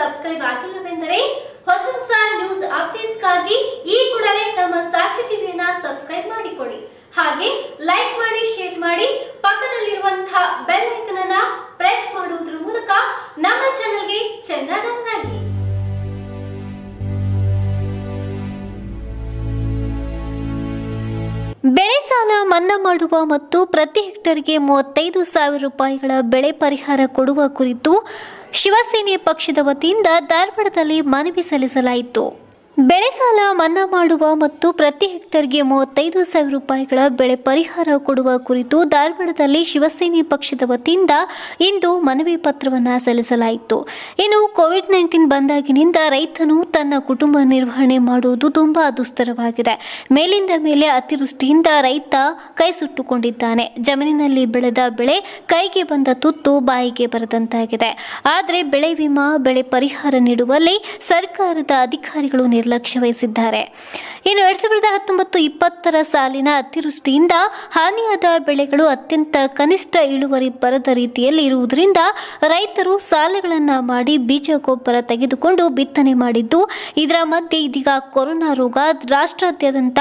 Subscribe ಆಗಿಲ್ಲವೆಂದರೆ ಹೊಸ ಹೊಸ news ಅಪ್ಡೇಟ್ಸ್ಗಾಗಿ ಈ ಕೂಡಲೇ ನಮ್ಮ ಸಾಕ್ಷಿ ಟಿವಿಯನ್ನ ಸಬ್ಸ್ಕ್ರೈಬ್ ಮಾಡಿಕೊಳ್ಳಿ. ಹಾಗೆ ಲೈಕ್ ಮಾಡಿ ಶೇರ್ ಮಾಡಿ ಪಕ್ಕದಲ್ಲಿರುವಂತಹ ಬೆಲ್ ಐಕನ್ ಅನ್ನ ಪ್ರೆಸ್ ಮಾಡುವುದರ ಮೂಲಕ ನಮ್ಮ ಚಾನೆಲ್ಗೆ ಚೆನ್ನಾಗಿ ಬೆಳೆ ಸಾಲ ಮನ್ನಾ ಮಾಡುವ ಮತ್ತು ಪ್ರತಿ ಹೆಕ್ಟರ್ಗೆ ಮೂವತ್ತೈದು ಸಾವಿರ ರೂಪಾಯಿಗಳ ಬೆಳೆ ಪರಿಹಾರ ಕೊಡುವ ಕುರಿತು ಶಿವಸೇನೆ ಪಕ್ಷದ ವತಿಯಿಂದ ಧಾರವಾಡದಲ್ಲಿ ಮನವಿ ಸಲ್ಲಿಸಲಾಯಿತು. ಬೆಳೆ ಸಾಲ ಮನ್ನಾ ಮಾಡುವ ಮತ್ತು ಪ್ರತಿ ಹೆಕ್ಟರ್ಗೆ ಮೂವತ್ತೈದು ಸಾವಿರ ರೂಪಾಯಿಗಳ ಬೆಳೆ ಪರಿಹಾರ ಕೊಡುವ ಕುರಿತು ಧಾರವಾಡದಲ್ಲಿ ಶಿವಸೇನೆ ಪಕ್ಷದ ವತಿಯಿಂದ ಇಂದು ಮನವಿ ಪತ್ರವನ್ನು ಸಲ್ಲಿಸಲಾಯಿತು. ಇನ್ನು ಕೋವಿಡ್ ನೈನ್ಟೀನ್ ಬಂದಾಗಿನಿಂದ ರೈತನು ತನ್ನ ಕುಟುಂಬ ನಿರ್ವಹಣೆ ಮಾಡುವುದು ತುಂಬಾ ದುಸ್ತರವಾಗಿದೆ. ಮೇಲಿಂದ ಮೇಲೆ ಅತಿವೃಷ್ಟಿಯಿಂದ ರೈತ ಕೈ ಸುಟ್ಟುಕೊಂಡಿದ್ದಾನೆ. ಜಮೀನಿನಲ್ಲಿ ಬೆಳೆದ ಬೆಳೆ ಕೈಗೆ ಬಂದ ತುತ್ತು ಬಾಯಿಗೆ ಬರದಂತಾಗಿದೆ. ಆದರೆ ಬೆಳೆ ವಿಮಾ, ಬೆಳೆ ಪರಿಹಾರ ನೀಡುವಲ್ಲಿ ಸರ್ಕಾರದ ಅಧಿಕಾರಿಗಳು ನಿರ್ಲಕ್ಷ್ಯ ವಹಿಸಿದ್ದಾರೆ. ಇನ್ನು ಎರಡ್ ಸಾವಿರದ ಹತ್ತೊಂಬತ್ತು ಇಪ್ಪತ್ತರ ಸಾಲಿನ ಅತಿವೃಷ್ಟಿಯಿಂದ ಹಾನಿಯಾದ ಬೆಳೆಗಳು ಅತ್ಯಂತ ಕನಿಷ್ಠ ಇಳುವರಿ ಬರದ ರೀತಿಯಲ್ಲಿ ಇರುವುದರಿಂದ ರೈತರು ಸಾಲಗಳನ್ನು ಮಾಡಿ ಬೀಜ ಗೊಬ್ಬರ ತೆಗೆದುಕೊಂಡು ಬಿತ್ತನೆ ಮಾಡಿದ್ದು, ಇದರ ಮಧ್ಯೆ ಇದೀಗ ಕೊರೋನಾ ರೋಗ ರಾಷ್ಟ್ರಾದ್ಯಂತ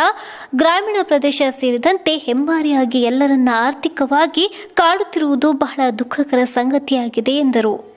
ಗ್ರಾಮೀಣ ಪ್ರದೇಶ ಸೇರಿದಂತೆ ಹೆಮ್ಮಾರಿಯಾಗಿ ಎಲ್ಲರನ್ನ ಆರ್ಥಿಕವಾಗಿ ಕಾಡುತ್ತಿರುವುದು ಬಹಳ ದುಃಖಕರ ಸಂಗತಿಯಾಗಿದೆ ಎಂದರು.